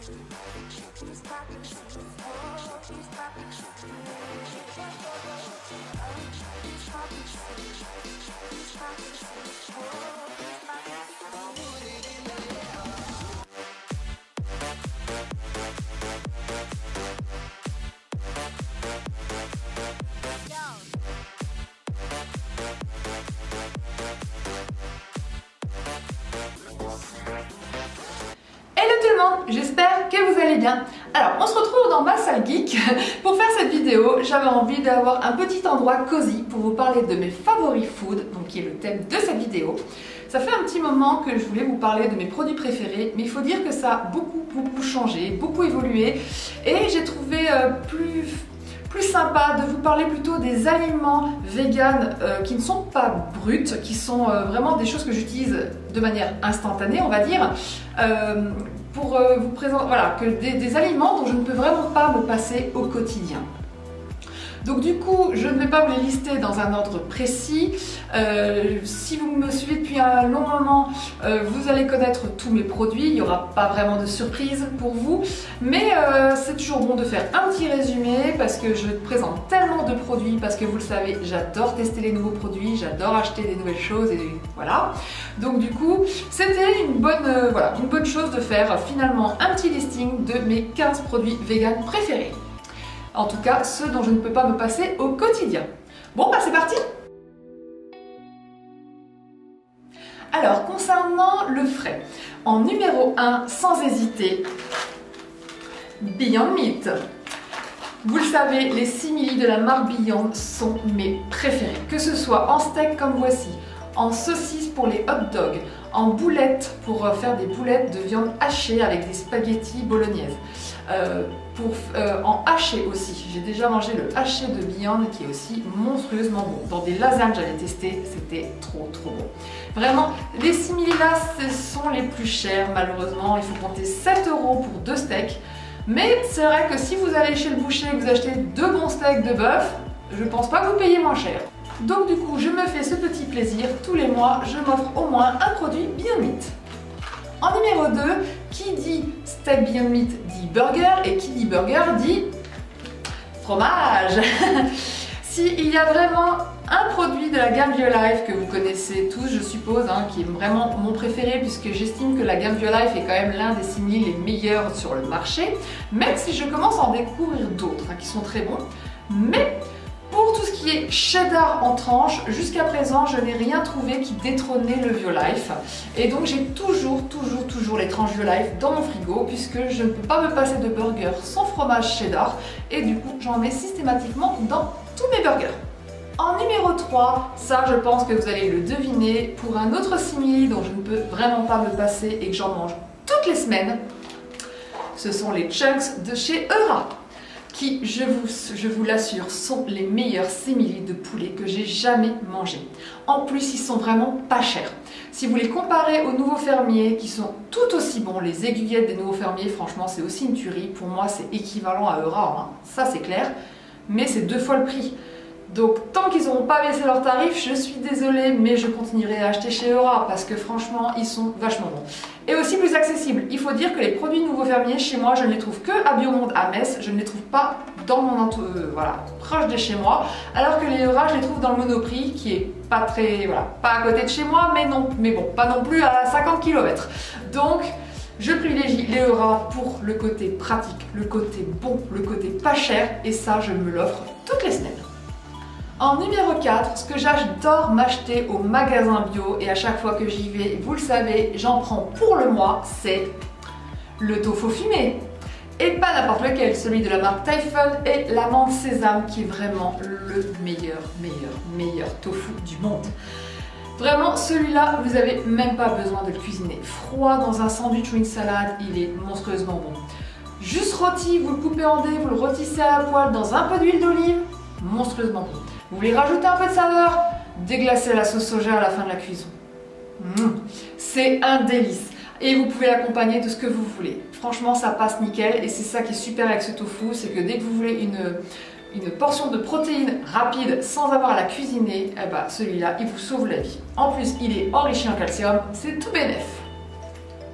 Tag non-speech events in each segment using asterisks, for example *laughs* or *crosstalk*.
j'espère Alors, on se retrouve dans ma salle geek. *laughs* pour faire cette vidéo, j'avais envie d'avoir un petit endroit cosy pour vous parler de mes favoris food, donc qui est le thème de cette vidéo. Ça fait un petit moment que je voulais vous parler de mes produits préférés, mais il faut dire que ça a beaucoup, beaucoup changé, beaucoup évolué, et j'ai trouvé euh, plus sympa de vous parler plutôt des aliments véganes euh, qui ne sont pas bruts, qui sont euh, vraiment des choses que j'utilise de manière instantanée, on va dire, pour euh, vous présenter voilà, des, aliments dont je ne peux vraiment pas me passer au quotidien. Donc du coup, je ne vais pas vous les lister dans un ordre précis. Euh, si vous me suivez depuis un long moment, euh, vous allez connaître tous mes produits. Il n'y aura pas vraiment de surprise pour vous. Mais c'est toujours bon de faire un petit résumé parce que je présente tellement de produits, parce que vous le savez, j'adore tester les nouveaux produits, j'adore acheter des nouvelles choses et voilà. Donc du coup, c'était une bonne, une bonne chose de faire finalement un petit listing de mes 15 produits vegan préférés. En tout cas, ceux dont je ne peux pas me passer au quotidien. Bon, bah c'est parti Alors, concernant le frais, en numéro 1, sans hésiter, Beyond Meat. Vous le savez, les simili de la marque sont mes préférés. Que ce soit en steak comme voici, en saucisse pour les hot dogs, en boulettes pour euh, faire des boulettes de viande hachée avec des spaghettis bolognaises. Euh, euh, en haché aussi. J'ai déjà mangé le haché de Beyond qui est aussi monstrueusement bon. Dans des lasagnes, j'avais testé, c'était trop trop bon. Vraiment, les simili là, ce sont les plus chers malheureusement. Il faut compter 7 euros pour deux steaks. Mais c'est vrai que si vous allez chez le boucher et que vous achetez deux bons steaks de bœuf, je pense pas que vous payez moins cher. Donc du coup, je me fais ce petit plaisir. Tous les mois, je m'offre au moins un produit bien Meat. En numéro 2, qui dit steak Beyond Meat burger et qui dit burger dit fromage. *laughs* S'il y a vraiment un produit de la gamme BioLife que vous connaissez tous, je suppose, hein, qui est vraiment mon préféré puisque j'estime que la gamme BioLife est quand même l'un des similes les meilleurs sur le marché, même si je commence à en découvrir d'autres hein, qui sont très bons. Mais pour tout ce qui est cheddar en tranche, jusqu'à présent, je n'ai rien trouvé qui détrônait le Violife. Et donc j'ai toujours, toujours, toujours les tranches Violife dans mon frigo puisque je ne peux pas me passer de burger sans fromage cheddar. Et du coup, j'en mets systématiquement dans tous mes burgers. En numéro 3, ça je pense que vous allez le deviner, pour un autre simili dont je ne peux vraiment pas me passer et que j'en mange toutes les semaines, ce sont les chunks de chez Eura qui, je vous, je vous l'assure, sont les meilleurs simili de poulet que j'ai jamais mangé. En plus, ils sont vraiment pas chers. Si vous les comparez aux nouveaux fermiers, qui sont tout aussi bons, les aiguillettes des nouveaux fermiers, franchement, c'est aussi une tuerie. Pour moi, c'est équivalent à Eura, ça c'est clair, mais c'est deux fois le prix. Donc tant qu'ils n'auront pas baissé leurs tarifs, je suis désolée, mais je continuerai à acheter chez Eura parce que franchement, ils sont vachement bons. Et aussi plus accessibles. Il faut dire que les produits nouveaux fermiers, chez moi, je ne les trouve que à Biomonde à Metz. Je ne les trouve pas dans mon euh, voilà, proche de chez moi. Alors que les Eura, je les trouve dans le Monoprix, qui est pas très, voilà, pas à côté de chez moi, mais non, mais bon, pas non plus à 50 km. Donc, je privilégie les Eura pour le côté pratique, le côté bon, le côté pas cher, et ça, je me l'offre toutes les semaines. En numéro 4, ce que j'adore m'acheter au magasin bio et à chaque fois que j'y vais, vous le savez, j'en prends pour le mois, c'est le tofu fumé. Et pas n'importe lequel, celui de la marque Typhon et l'amande sésame qui est vraiment le meilleur, meilleur, meilleur tofu du monde. Vraiment, celui-là, vous n'avez même pas besoin de le cuisiner. Froid dans un sandwich ou une salade, il est monstrueusement bon. Juste rôti, vous le coupez en dés, vous le rôtissez à la poêle dans un peu d'huile d'olive, monstrueusement bon. Vous voulez rajouter un peu de saveur? Déglacez la sauce soja à la fin de la cuisson. Mmh. C'est un délice. Et vous pouvez l'accompagner de ce que vous voulez. Franchement, ça passe nickel. Et c'est ça qui est super avec ce tofu, c'est que dès que vous voulez une, portion de protéines rapide sans avoir à la cuisiner, eh ben, celui-là, il vous sauve la vie. En plus, il est enrichi en calcium, c'est tout bénef.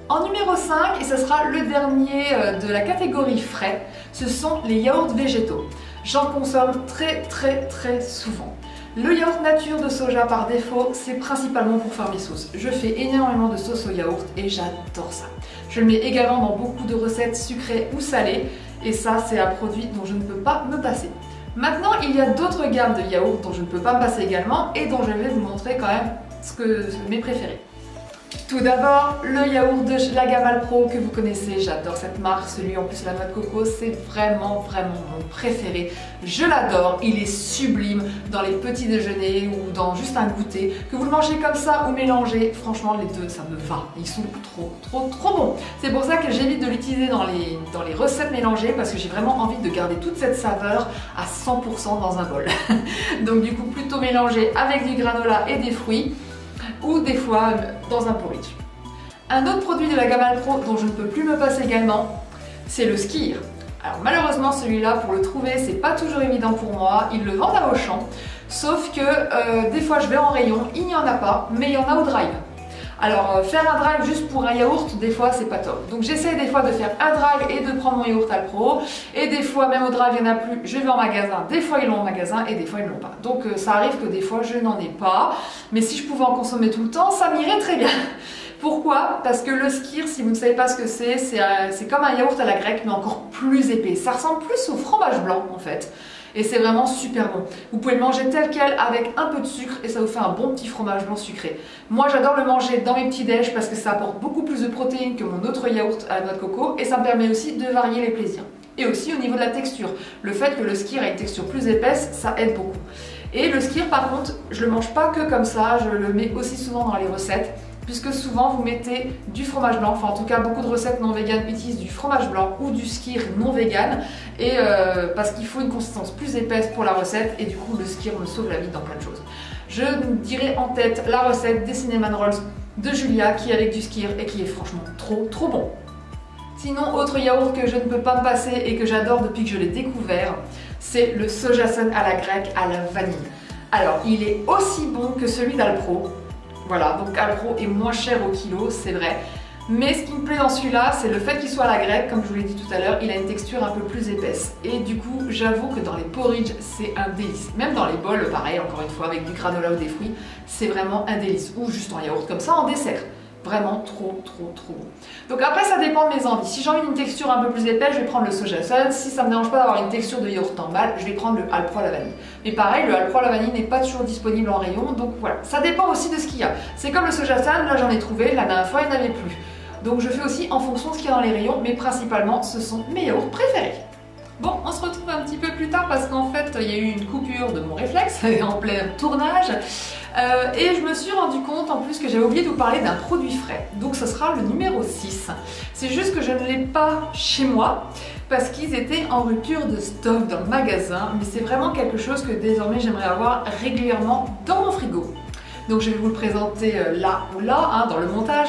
En numéro 5, et ce sera le dernier euh, de la catégorie frais, ce sont les yaourts végétaux. J'en consomme très très très souvent. Le yaourt nature de soja par défaut, c'est principalement pour faire mes sauces. Je fais énormément de sauce au yaourt et j'adore ça. Je le mets également dans beaucoup de recettes sucrées ou salées et ça c'est un produit dont je ne peux pas me passer. Maintenant, il y a d'autres gammes de yaourts dont je ne peux pas me passer également et dont je vais vous montrer quand même ce que mes préférés. Tout d'abord, le yaourt de la gamme Alpro que vous connaissez, j'adore cette marque, celui en plus la noix de coco, c'est vraiment vraiment mon préféré. Je l'adore, il est sublime dans les petits déjeuners ou dans juste un goûter. Que vous le mangez comme ça ou mélangé, franchement les deux ça me va, ils sont trop trop trop bons. C'est pour ça que j'évite de l'utiliser dans les, dans les recettes mélangées parce que j'ai vraiment envie de garder toute cette saveur à 100% dans un bol. *laughs* Donc du coup plutôt mélangé avec du granola et des fruits ou des fois dans un porridge. Un autre produit de la gamme Alpro dont je ne peux plus me passer également, c'est le skier. Alors malheureusement celui-là pour le trouver c'est pas toujours évident pour moi, ils le vendent à Auchan, sauf que euh, des fois je vais en rayon, il n'y en a pas, mais il y en a au drive. Alors euh, faire un drive juste pour un yaourt, des fois c'est pas top. Donc j'essaie des fois de faire un drive et de prendre mon yaourt Alpro. Et des fois même au drive il n'y en a plus, je vais en magasin. Des fois ils l'ont en magasin et des fois ils l'ont pas. Donc euh, ça arrive que des fois je n'en ai pas. Mais si je pouvais en consommer tout le temps, ça m'irait très bien. *laughs* Pourquoi? Parce que le skir, si vous ne savez pas ce que c'est, c'est comme un yaourt à la grecque mais encore plus épais. Ça ressemble plus au fromage blanc en fait et c'est vraiment super bon. Vous pouvez le manger tel quel avec un peu de sucre et ça vous fait un bon petit fromage blanc sucré. Moi j'adore le manger dans mes petits déj parce que ça apporte beaucoup plus de protéines que mon autre yaourt à la noix de coco et ça me permet aussi de varier les plaisirs. Et aussi au niveau de la texture, le fait que le skir ait une texture plus épaisse, ça aide beaucoup. Et le skir par contre, je le mange pas que comme ça, je le mets aussi souvent dans les recettes puisque souvent vous mettez du fromage blanc, enfin en tout cas beaucoup de recettes non véganes utilisent du fromage blanc ou du skir non vegan, et euh, parce qu'il faut une consistance plus épaisse pour la recette, et du coup le skir me sauve la vie dans plein de choses. Je dirais en tête la recette des cinnamon rolls de Julia qui est avec du skir et qui est franchement trop trop bon. Sinon, autre yaourt que je ne peux pas me passer et que j'adore depuis que je l'ai découvert, c'est le soja sun à la grecque à la vanille. Alors, il est aussi bon que celui d'Alpro, voilà, donc Alpro est moins cher au kilo, c'est vrai. Mais ce qui me plaît dans celui-là, c'est le fait qu'il soit à la grecque, comme je vous l'ai dit tout à l'heure, il a une texture un peu plus épaisse. Et du coup, j'avoue que dans les porridge, c'est un délice. Même dans les bols, pareil, encore une fois, avec du granola ou des fruits, c'est vraiment un délice. Ou juste en yaourt comme ça, en dessert. Vraiment trop, trop, trop. Donc après, ça dépend de mes envies. Si j'ai envie d'une texture un peu plus épaisse, je vais prendre le soja sun. Si ça me dérange pas d'avoir une texture de yaourt en balle, je vais prendre le Alpro à la vanille. Mais pareil, le Alpro à la vanille n'est pas toujours disponible en rayon, donc voilà. Ça dépend aussi de ce qu'il y a. C'est comme le soja sun, là j'en ai trouvé, la dernière fois il n'y en avait plus. Donc je fais aussi en fonction de ce qu'il y a dans les rayons, mais principalement ce sont mes yaourts préférés. Bon, on se retrouve un petit peu plus tard parce qu'en fait, il y a eu une coupure de mon réflexe *laughs* en plein tournage. Euh, et je me suis rendu compte en plus que j'avais oublié de vous parler d'un produit frais. Donc ce sera le numéro 6. C'est juste que je ne l'ai pas chez moi parce qu'ils étaient en rupture de stock dans le magasin. Mais c'est vraiment quelque chose que désormais j'aimerais avoir régulièrement dans mon frigo. Donc je vais vous le présenter euh, là ou là, hein, dans le montage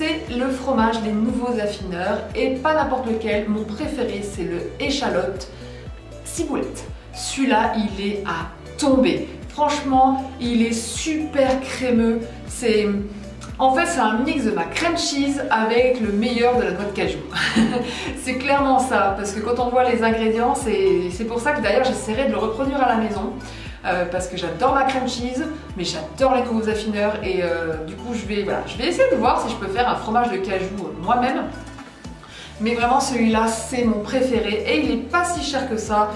c'est le fromage des nouveaux affineurs et pas n'importe lequel. Mon préféré, c'est le échalote ciboulette. Celui-là, il est à tomber. Franchement, il est super crémeux. C'est en fait, c'est un mix de ma crème cheese avec le meilleur de la noix de cajou. *laughs* c'est clairement ça, parce que quand on voit les ingrédients, c'est pour ça que d'ailleurs j'essaierai de le reproduire à la maison. Euh, parce que j'adore ma crème cheese, mais j'adore les nouveaux affineurs et euh, du coup je vais, essayer de voir si je peux faire un fromage de cajou euh, moi-même. Mais vraiment celui-là c'est mon préféré et il est pas si cher que ça.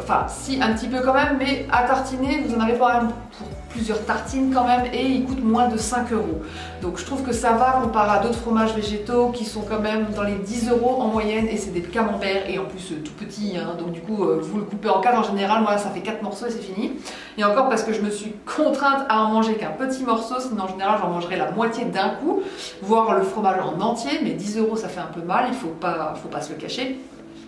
enfin si un petit peu quand même, mais à tartiner vous en avez pas pour plusieurs tartines quand même et il coûte moins de 5 euros. Donc je trouve que ça va comparé à d'autres fromages végétaux qui sont quand même dans les 10 euros en moyenne et c'est des camemberts et en plus euh, tout petit. Hein. donc du coup euh, vous le coupez en 4 en général, moi ça fait 4 morceaux et c'est fini. Et encore parce que je me suis contrainte à en manger qu'un petit morceau, sinon en général j'en mangerai la moitié d'un coup, voire le fromage en entier, mais 10 euros ça fait un peu mal, il faut pas, faut pas se le cacher.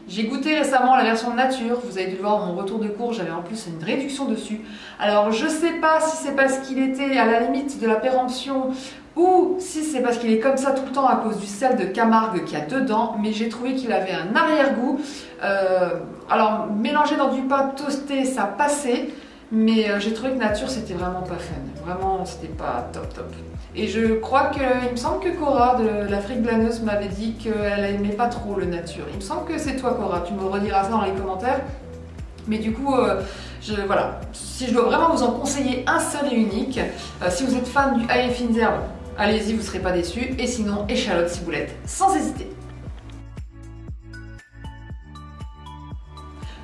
J'ai goûté récemment la version nature, vous avez dû le voir mon retour de cours, j'avais en plus une réduction dessus. Alors je sais pas si c'est parce qu'il était à la limite de la péremption ou si c'est parce qu'il est comme ça tout le temps à cause du sel de Camargue qu'il y a dedans, mais j'ai trouvé qu'il avait un arrière-goût. Euh, alors mélangé dans du pain toasté, ça passait, Mais euh, j'ai trouvé que nature c'était vraiment pas fun. Vraiment, c'était pas top top. Et je crois que, il me semble que Cora de l'Afrique glaneuse m'avait dit qu'elle aimait pas trop le nature. Il me semble que c'est toi Cora, tu me rediras ça dans les commentaires. Mais du coup, euh, je, voilà, si je dois vraiment vous en conseiller un seul et unique, euh, si vous êtes fan du fines herbes, allez-y, vous serez pas déçus. Et sinon, échalote ciboulette, sans hésiter.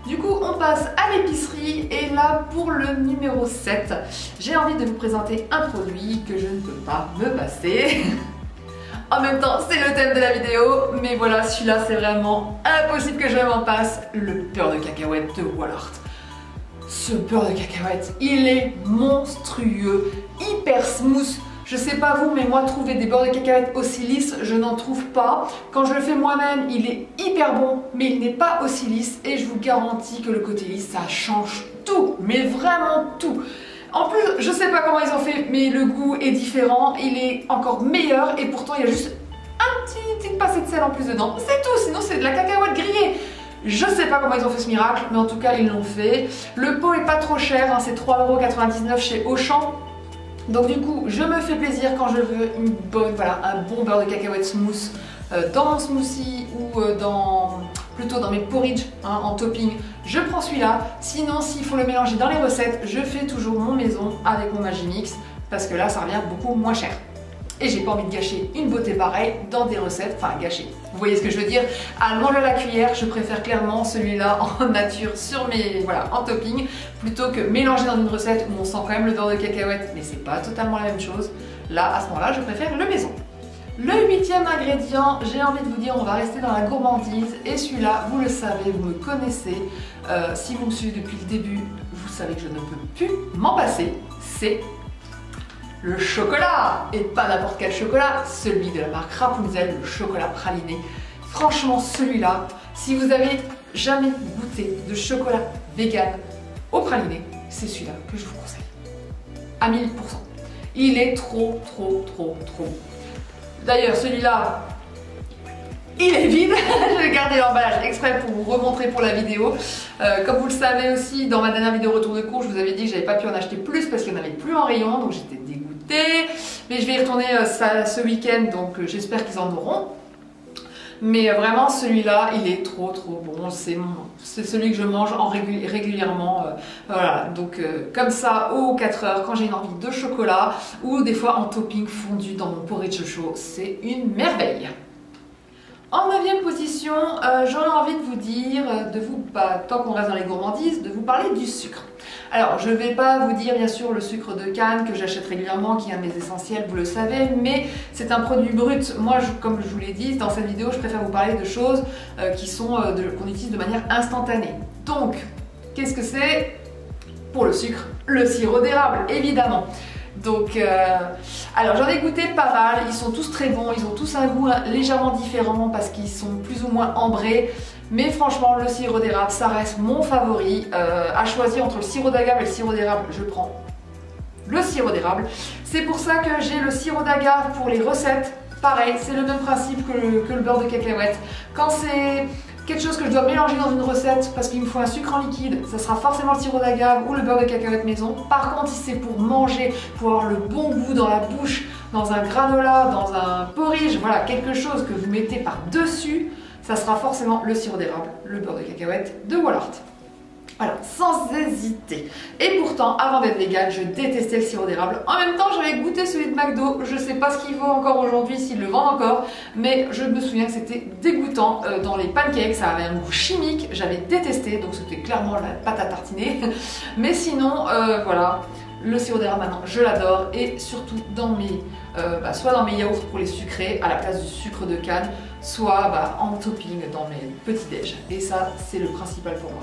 Du coup, on passe à l'épicerie et là, pour le numéro 7, j'ai envie de vous présenter un produit que je ne peux pas me passer. *laughs* en même temps, c'est le thème de la vidéo, mais voilà, celui-là, c'est vraiment impossible que je m'en passe, le beurre de cacahuète de Wallart. Ce beurre de cacahuète, il est monstrueux, hyper smooth, je sais pas vous, mais moi, trouver des beurres de cacahuètes aussi lisses, je n'en trouve pas. Quand je le fais moi-même, il est hyper bon, mais il n'est pas aussi lisse. Et je vous garantis que le côté lisse, ça change tout, mais vraiment tout. En plus, je sais pas comment ils ont fait, mais le goût est différent, il est encore meilleur et pourtant il y a juste un petit, petit passé de sel en plus dedans. C'est tout, sinon c'est de la cacahuète grillée. Je sais pas comment ils ont fait ce miracle, mais en tout cas ils l'ont fait. Le pot est pas trop cher, hein, c'est 3,99€ chez Auchan. Donc du coup, je me fais plaisir quand je veux un bon beurre de cacahuète smooth euh, dans mon smoothie ou euh, dans plutôt dans mes porridge hein, en topping. Je prends celui-là. Sinon, s'il faut le mélanger dans les recettes, je fais toujours mon maison avec mon Magimix parce que là, ça revient beaucoup moins cher et j'ai pas envie de gâcher une beauté pareille dans des recettes, enfin gâcher. Vous voyez ce que je veux dire? À manger à la cuillère, je préfère clairement celui-là *laughs* en nature sur mes voilà en topping plutôt que mélanger dans une recette où on sent quand même le beurre de cacahuète, mais c'est pas totalement la même chose. Là, à ce moment-là, je préfère le maison. Le huitième ingrédient, j'ai envie de vous dire, on va rester dans la gourmandise et celui-là, vous le savez, vous me connaissez. Euh, si vous me suivez depuis le début, vous savez que je ne peux plus m'en passer. C'est le chocolat Et pas n'importe quel chocolat, celui de la marque Rapunzel, le chocolat praliné. Franchement, celui-là, si vous avez jamais goûté de chocolat vegan au praliné, c'est celui-là que je vous conseille. À 1000%. Il est trop, trop, trop, trop. D'ailleurs, celui-là, il est vide. *laughs* je vais garder l'emballage exprès pour vous remontrer pour la vidéo. Euh, comme vous le savez aussi, dans ma dernière vidéo retour de cours, je vous avais dit que j'avais pas pu en acheter plus parce qu'il n'y en avait plus en rayon, donc j'étais mais je vais y retourner euh, ce week-end, donc euh, j'espère qu'ils en auront. Mais euh, vraiment, celui-là, il est trop trop bon. C'est celui que je mange en régulièrement. voilà, donc comme ça, aux 4 heures, quand j'ai une envie de chocolat, ou des fois en topping fondu dans mon porridge chaud, c'est une merveille. En neuvième position, j'aurais envie de vous dire, de vous, bah, tant qu'on reste dans les gourmandises, de vous parler du sucre. Alors, je ne vais pas vous dire bien sûr le sucre de canne que j'achète régulièrement, qui est un de mes essentiels, vous le savez, mais c'est un produit brut. Moi, comme je vous l'ai dit, dans cette vidéo, je préfère vous parler de choses euh, qui sont euh, qu'on utilise de manière instantanée. Donc, qu'est-ce que c'est? Pour le sucre, le sirop d'érable, évidemment. Donc, euh, alors j'en ai goûté pas mal, ils sont tous très bons, ils ont tous un goût légèrement différent parce qu'ils sont plus ou moins ambrés. Mais franchement, le sirop d'érable, ça reste mon favori. Euh, à choisir entre le sirop d'agave et le sirop d'érable, je prends le sirop d'érable. C'est pour ça que j'ai le sirop d'agave pour les recettes. Pareil, c'est le même principe que le, beurre de cacahuète. Quand c'est quelque chose que je dois mélanger dans une recette parce qu'il me faut un sucre en liquide, ça sera forcément le sirop d'agave ou le beurre de cacahuète maison. Par contre, si c'est pour manger, pour avoir le bon goût dans la bouche, dans un granola, dans un porridge, voilà, quelque chose que vous mettez par-dessus, ça sera forcément le sirop d'érable, le beurre de cacahuète de Wallart. Alors, sans hésiter. Et pourtant, avant d'être vegan, je détestais le sirop d'érable. En même temps, j'avais goûté celui de McDo. Je sais pas ce qu'il vaut encore aujourd'hui, s'ils le vendent encore. Mais je me souviens que c'était dégoûtant. Euh, dans les pancakes, ça avait un goût chimique. J'avais détesté. Donc, c'était clairement la pâte à tartiner. *laughs* mais sinon, euh, voilà. Le sirop d'érable maintenant, je l'adore. Et surtout dans mes, euh, bah, soit dans mes yaourts pour les sucrer à la place du sucre de canne soit bah, en topping dans mes petits déj. Et ça, c'est le principal pour moi.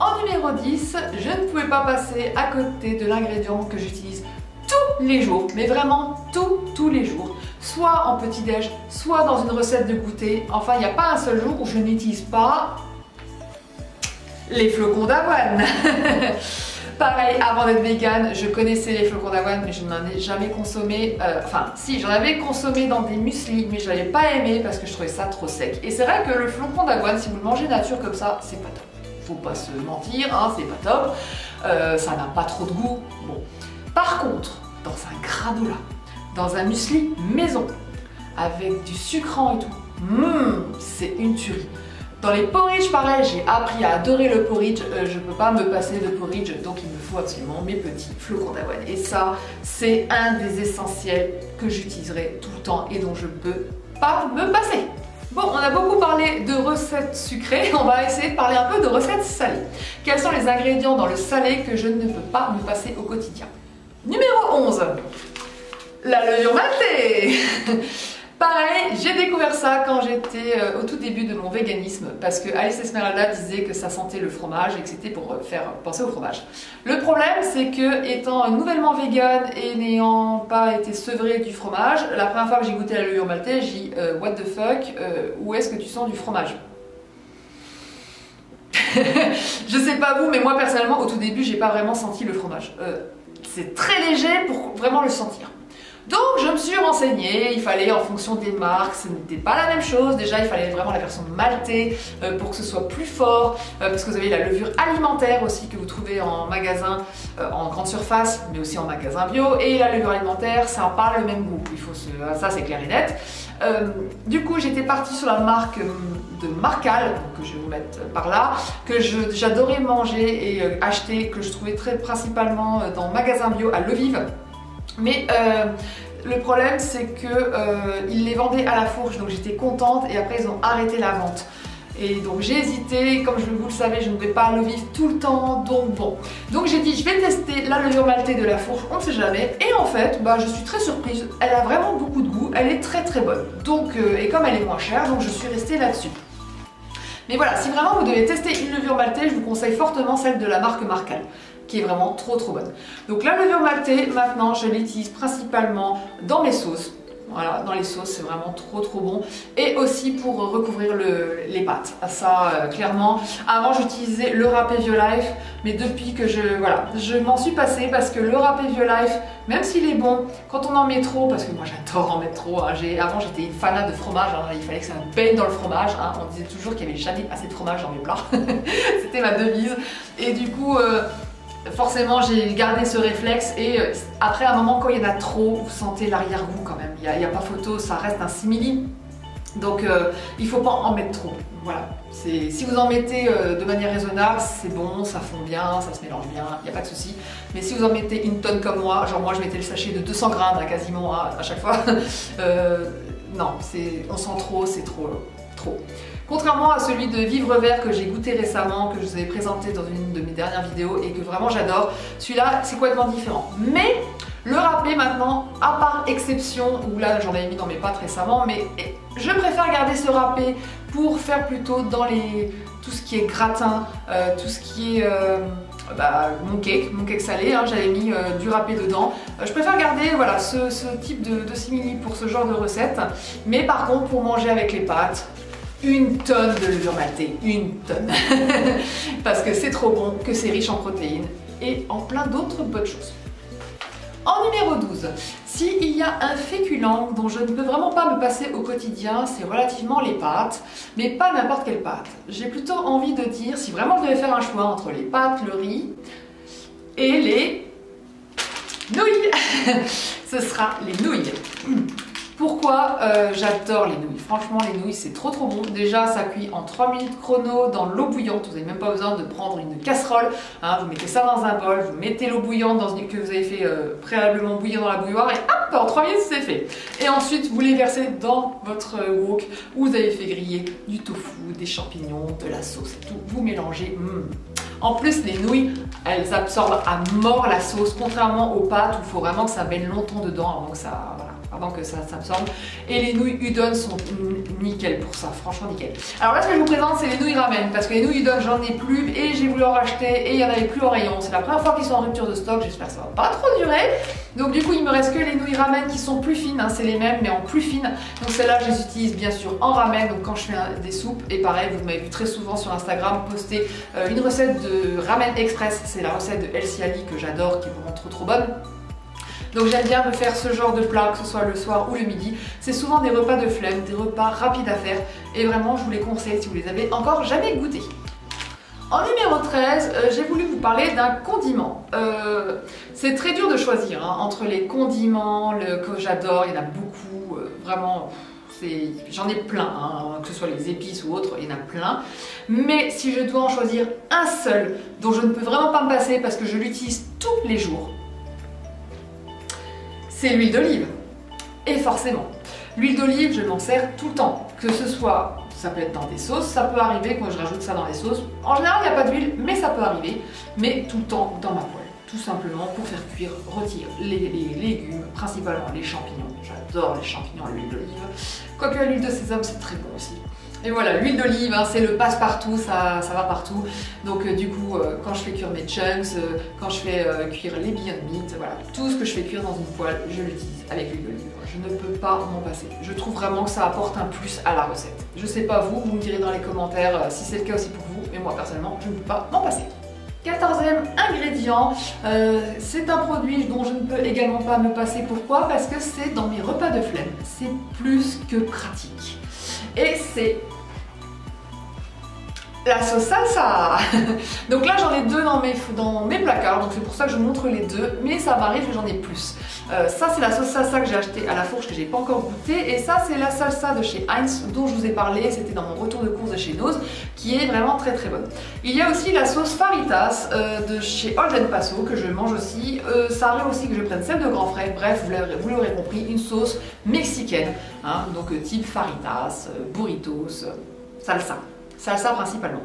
En numéro 10, je ne pouvais pas passer à côté de l'ingrédient que j'utilise tous les jours, mais vraiment tous, tous les jours. Soit en petit déj, soit dans une recette de goûter. Enfin, il n'y a pas un seul jour où je n'utilise pas les flocons d'avoine. *laughs* Pareil, avant d'être vegan, je connaissais les flocons d'avoine, mais je n'en ai jamais consommé. Euh, enfin, si, j'en avais consommé dans des muesli, mais je n'avais pas aimé parce que je trouvais ça trop sec. Et c'est vrai que le flocon d'avoine, si vous le mangez nature comme ça, c'est pas top. Faut pas se mentir, hein, c'est pas top, euh, ça n'a pas trop de goût. Bon. Par contre, dans un granola, dans un muesli maison, avec du sucrant et tout, mmm, c'est une tuerie. Dans les porridge, pareil, j'ai appris à adorer le porridge. Euh, je peux pas me passer de porridge, donc il me faut absolument mes petits flocons d'avoine. Et ça, c'est un des essentiels que j'utiliserai tout le temps et dont je peux pas me passer. Bon, on a beaucoup parlé de recettes sucrées, on va essayer de parler un peu de recettes salées. Quels sont les ingrédients dans le salé que je ne peux pas me passer au quotidien? Numéro 11, la levure maltée Pareil, j'ai découvert ça quand j'étais euh, au tout début de mon véganisme parce que Alice Esmeralda disait que ça sentait le fromage et que c'était pour euh, faire penser au fromage. Le problème, c'est que étant nouvellement végane et n'ayant pas été sevrée du fromage, la première fois que j'ai goûté la levure maltaise, j'ai dit euh, What the fuck, où est-ce que tu sens du fromage? *laughs* Je sais pas vous, mais moi personnellement, au tout début, j'ai pas vraiment senti le fromage. c'est très léger pour vraiment le sentir. Donc je me suis renseignée, il fallait en fonction des marques, ce n'était pas la même chose. Déjà il fallait vraiment la version maltée euh, pour que ce soit plus fort, euh, parce que vous avez la levure alimentaire aussi que vous trouvez en magasin, euh, en grande surface, mais aussi en magasin bio. Et la levure alimentaire, ça n'a pas le même goût, il faut ça c'est clair et net. du coup j'étais partie sur la marque de Marcal, que je vais vous mettre par là, que j'adorais manger et acheter, que je trouvais très principalement dans magasin bio à Levive. Mais euh, le problème c'est qu'ils euh, les vendaient à la fourche donc j'étais contente et après ils ont arrêté la vente. Et donc j'ai hésité, comme vous le savez, je ne vais pas le vivre tout le temps, donc bon. Donc j'ai dit, je vais tester la levure maltée de la fourche, on ne sait jamais. Et en fait, bah, je suis très surprise, elle a vraiment beaucoup de goût, elle est très très bonne. Donc, euh, et comme elle est moins chère, donc je suis restée là-dessus. Mais voilà, si vraiment vous devez tester une levure maltée, je vous conseille fortement celle de la marque Marcal qui est vraiment trop trop bonne. Donc la levure maltée, maintenant, je l'utilise principalement dans mes sauces. Voilà, dans les sauces, c'est vraiment trop trop bon. Et aussi pour recouvrir les pâtes. Ah, ça, euh, clairement. Avant, j'utilisais le râpé Violife, mais depuis que je... Voilà, je m'en suis passée parce que le râpé Violife, même s'il est bon, quand on en met trop, parce que moi j'adore en mettre trop, hein, avant j'étais une de fromage, hein, il fallait que ça baigne dans le fromage. Hein. on disait toujours qu'il n'y avait jamais assez de fromage dans mes plats. *laughs* C'était ma devise. Et du coup... Euh, forcément j'ai gardé ce réflexe et euh, après un moment quand il y en a trop, vous sentez l'arrière-goût quand même. Il n'y a, pas photo, ça reste un simili. Donc euh, il faut pas en mettre trop. Voilà. Si vous en mettez euh, de manière raisonnable, c'est bon, ça fond bien, ça se mélange bien, il n'y a pas de souci. Mais si vous en mettez une tonne comme moi, genre moi je mettais le sachet de 200 grammes quasiment à, chaque fois, *laughs* non, on sent trop, c'est trop, trop. Contrairement à celui de Vivre Vert que j'ai goûté récemment, que je vous avais présenté dans une de mes dernières vidéos et que vraiment j'adore, celui-là c'est complètement différent. Mais le râpé maintenant, à part exception, où là j'en avais mis dans mes pâtes récemment, mais je préfère garder ce râpé pour faire plutôt dans les tout ce qui est gratin, euh, tout ce qui est euh, bah, mon cake, mon cake salé, hein, j'avais mis euh, du râpé dedans. je préfère garder voilà, ce, type de simili pour ce genre de recette, mais par contre pour manger avec les pâtes, une tonne de levure maltée, une tonne. *laughs* Parce que c'est trop bon, que c'est riche en protéines et en plein d'autres bonnes choses. En numéro 12, s'il y a un féculent dont je ne peux vraiment pas me passer au quotidien, c'est relativement les pâtes, mais pas n'importe quelle pâte. J'ai plutôt envie de dire, si vraiment je devais faire un choix entre les pâtes, le riz et les nouilles, *laughs* ce sera les nouilles. Pourquoi euh, j'adore les nouilles Franchement, les nouilles, c'est trop trop bon. Déjà, ça cuit en 3 minutes chrono dans l'eau bouillante. Vous n'avez même pas besoin de prendre une casserole. Hein. vous mettez ça dans un bol, vous mettez l'eau bouillante dans une... que vous avez fait euh, préalablement bouillir dans la bouilloire et hop, en 3 minutes, c'est fait. Et ensuite, vous les versez dans votre euh, wok où vous avez fait griller du tofu, des champignons, de la sauce et tout. Vous mélangez. Mmh. En plus, les nouilles, elles absorbent à mort la sauce, contrairement aux pâtes où il faut vraiment que ça baigne longtemps dedans avant que ça avant que ça s'absorbe. Et les nouilles udon sont nickel pour ça, franchement nickel. Alors là ce que je vous présente c'est les nouilles ramen parce que les nouilles udon j'en ai plus et j'ai voulu en racheter et il n'y en avait plus au rayon. C'est la première fois qu'ils sont en rupture de stock, j'espère que ça va pas trop durer. Donc du coup il me reste que les nouilles ramen qui sont plus fines, hein, c'est les mêmes mais en plus fines. Donc celles-là je les utilise bien sûr en ramen, donc quand je fais des soupes et pareil vous m'avez vu très souvent sur Instagram poster euh, une recette de ramen express, c'est la recette de Elsie Ali que j'adore qui est vraiment trop trop bonne. Donc j'aime bien me faire ce genre de plat, que ce soit le soir ou le midi. C'est souvent des repas de flemme, des repas rapides à faire. Et vraiment, je vous les conseille si vous les avez encore jamais goûtés. En numéro 13, euh, j'ai voulu vous parler d'un condiment. Euh, c'est très dur de choisir hein, entre les condiments le, que j'adore, il y en a beaucoup, euh, vraiment, j'en ai plein, hein, que ce soit les épices ou autres, il y en a plein. Mais si je dois en choisir un seul dont je ne peux vraiment pas me passer parce que je l'utilise tous les jours, c'est l'huile d'olive. Et forcément, l'huile d'olive, je m'en sers tout le temps, que ce soit ça peut être dans des sauces, ça peut arriver quand je rajoute ça dans les sauces. En général, il n'y a pas d'huile, mais ça peut arriver. Mais tout le temps dans ma poêle, tout simplement pour faire cuire, retirer les, légumes, principalement les champignons. J'adore les champignons à l'huile d'olive. Quoique l'huile de sésame, c'est très bon aussi. Et voilà, l'huile d'olive, hein, c'est le passe-partout, ça, ça, va partout. Donc euh, du coup, euh, quand je fais cuire mes chunks, euh, quand je fais cuire les Beyond Meat, voilà, tout ce que je fais cuire dans une poêle, je l'utilise avec l'huile d'olive. Je ne peux pas m'en passer. Je trouve vraiment que ça apporte un plus à la recette. Je sais pas vous, vous me direz dans les commentaires si c'est le cas aussi pour vous, mais moi personnellement, je ne peux pas m'en passer. Quatorzième ingrédient, c'est un produit dont je ne peux également pas me passer. Pourquoi? Parce que c'est dans mes repas de flemme. C'est plus que pratique et c'est la sauce salsa *laughs* Donc là j'en ai deux dans mes, placards, donc c'est pour ça que je montre les deux, mais ça m'arrive que j'en ai plus. Euh, ça c'est la sauce salsa que j'ai acheté à la fourche que j'ai pas encore goûté, et ça c'est la salsa de chez Heinz dont je vous ai parlé, c'était dans mon retour de course de chez Nose, qui est vraiment très très bonne. Il y a aussi la sauce Faritas euh, de chez Olden Paso que je mange aussi. Euh, ça arrive aussi que je prenne celle de grand frais, bref vous l'aurez compris, une sauce mexicaine, hein, donc type Faritas, burritos, salsa salsa principalement.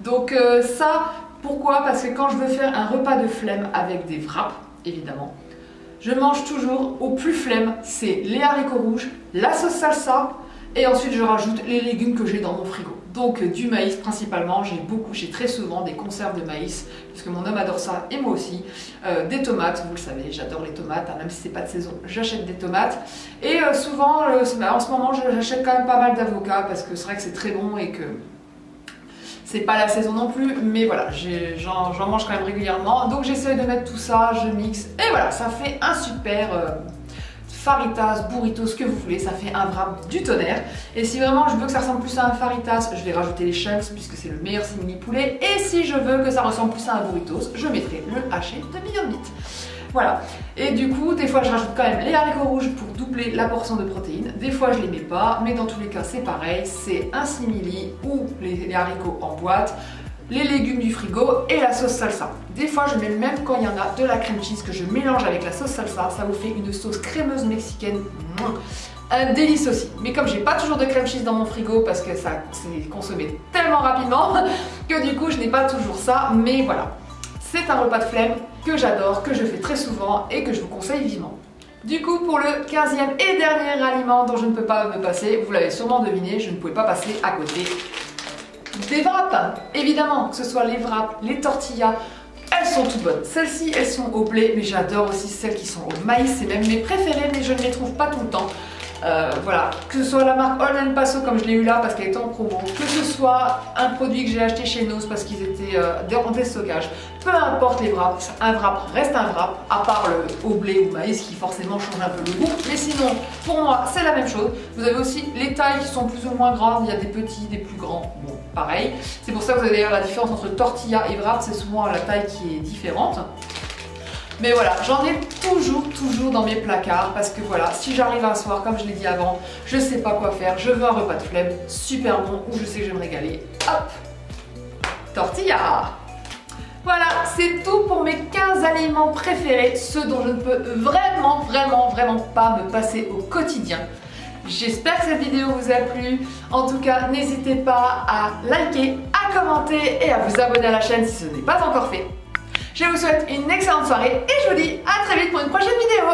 Donc euh, ça, pourquoi? Parce que quand je veux faire un repas de flemme avec des wraps, évidemment, je mange toujours au plus flemme, c'est les haricots rouges, la sauce salsa, et ensuite je rajoute les légumes que j'ai dans mon frigo. Donc du maïs principalement, j'ai beaucoup, j'ai très souvent des conserves de maïs, parce que mon homme adore ça et moi aussi. Euh, des tomates, vous le savez, j'adore les tomates, hein, même si c'est pas de saison, j'achète des tomates. Et euh, souvent, bah, en ce moment, j'achète quand même pas mal d'avocats, parce que c'est vrai que c'est très bon et que c'est pas la saison non plus, mais voilà, j'en mange quand même régulièrement. Donc j'essaie de mettre tout ça, je mixe, et voilà, ça fait un super euh, faritas, burrito, ce que vous voulez, ça fait un wrap du tonnerre. Et si vraiment je veux que ça ressemble plus à un faritas, je vais rajouter les chunks puisque c'est le meilleur simili poulet. Et si je veux que ça ressemble plus à un burritos, je mettrai le haché de Beyond Meat. Voilà. Et du coup, des fois, je rajoute quand même les haricots rouges pour doubler la portion de protéines. Des fois, je les mets pas, mais dans tous les cas, c'est pareil. C'est un simili ou les, haricots en boîte les légumes du frigo et la sauce salsa. Des fois, je mets même quand il y en a de la crème cheese que je mélange avec la sauce salsa. Ça vous fait une sauce crémeuse mexicaine. Un délice aussi. Mais comme j'ai pas toujours de crème cheese dans mon frigo parce que ça s'est consommé tellement rapidement *laughs* que du coup, je n'ai pas toujours ça. Mais voilà. C'est un repas de flemme que j'adore, que je fais très souvent et que je vous conseille vivement. Du coup, pour le 15e et dernier aliment dont je ne peux pas me passer, vous l'avez sûrement deviné, je ne pouvais pas passer à côté des wraps. Évidemment, que ce soit les wraps, les tortillas, elles sont toutes bonnes. Celles-ci, elles sont au blé, mais j'adore aussi celles qui sont au maïs. C'est même mes préférées, mais je ne les trouve pas tout le temps. Euh, voilà, que ce soit la marque All Paso comme je l'ai eu là parce qu'elle était en promo, que ce soit un produit que j'ai acheté chez Nose parce qu'ils étaient euh, en déstockage, peu importe les wraps, un wrap reste un wrap, à part le blé ou maïs qui forcément change un peu le goût, mais sinon pour moi c'est la même chose. Vous avez aussi les tailles qui sont plus ou moins grandes, il y a des petits, des plus grands, bon pareil. C'est pour ça que vous avez d'ailleurs la différence entre tortilla et wrap, c'est souvent la taille qui est différente. Mais voilà, j'en ai toujours, toujours dans mes placards parce que voilà, si j'arrive un soir, comme je l'ai dit avant, je sais pas quoi faire, je veux un repas de flemme super bon où je sais que je vais me régaler. Hop Tortilla voilà, c'est tout pour mes 15 aliments préférés, ceux dont je ne peux vraiment, vraiment, vraiment pas me passer au quotidien. J'espère que cette vidéo vous a plu. En tout cas, n'hésitez pas à liker, à commenter et à vous abonner à la chaîne si ce n'est pas encore fait. Je vous souhaite une excellente soirée et je vous dis à très vite pour une prochaine vidéo